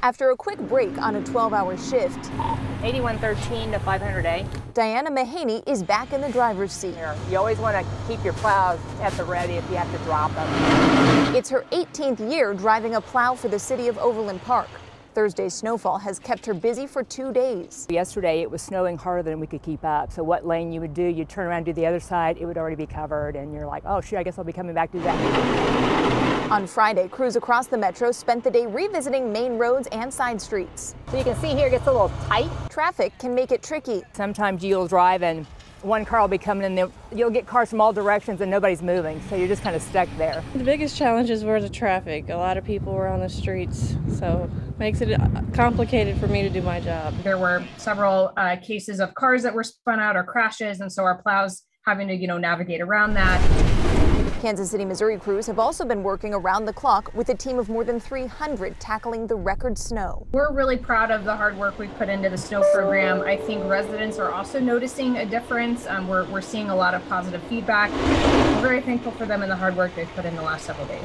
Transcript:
After a quick break on a 12 hour shift, 8113 to 500A. Diana Mahaney is back in the driver's seat. You always want to keep your plows at the ready if you have to drop them. It's her 18th year driving a plow for the city of Overland Park. Thursday's snowfall has kept her busy for two days. Yesterday it was snowing harder than we could keep up. So what lane you would do, you'd turn around do the other side, it would already be covered and you're like, oh shoot, I guess I'll be coming back to that. On Friday, crews across the metro spent the day revisiting main roads and side streets. So you can see here it gets a little tight. Traffic can make it tricky. Sometimes you'll drive and one car will be coming in there. You'll get cars from all directions and nobody's moving, so you're just kind of stuck there. The biggest challenges were the traffic. A lot of people were on the streets, so makes it uh, complicated for me to do my job. There were several uh, cases of cars that were spun out or crashes, and so our plows having to, you know, navigate around that. Kansas City, Missouri crews have also been working around the clock with a team of more than 300 tackling the record snow. We're really proud of the hard work we've put into the snow program. I think residents are also noticing a difference. Um, we're, we're seeing a lot of positive feedback. We're very thankful for them and the hard work they've put in the last several days.